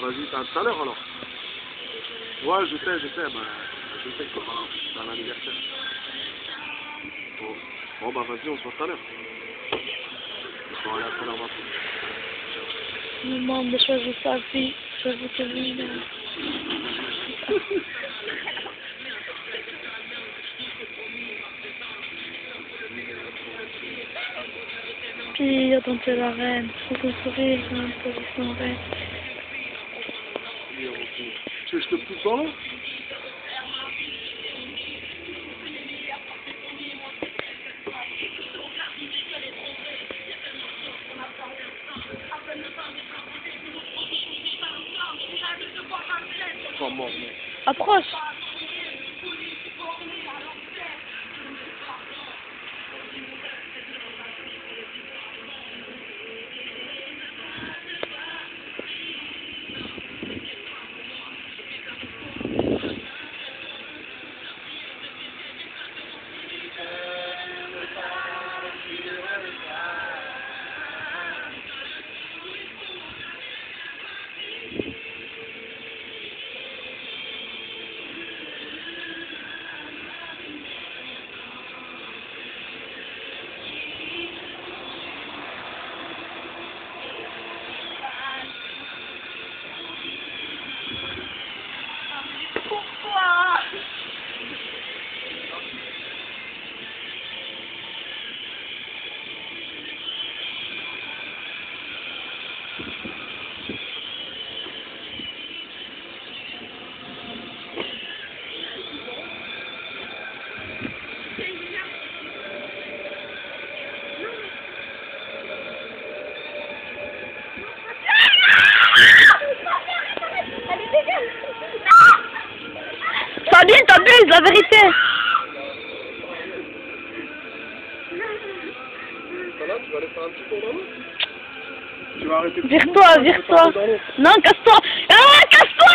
vas-y, t'as tout à l'heure alors. Ouais, je sais, je sais, bah, je sais que c'est un anniversaire. Bon, bon bah vas-y, on se voit tout à l'heure. On va aller à tout à l'heure maintenant. Je me demande de choisir sa vie, sa vie. là. Puis, attends, c'est la reine. Faut qu'on sourire, un peu reine. Tu veux que je te pousse dans l'eau. Approche Sabine, t'abuses, la vérité. Tu vas aller faire un petit tour dans l'eau. Tu vas arrêter de Vire-toi, vire-toi. Non, casse-toi. casse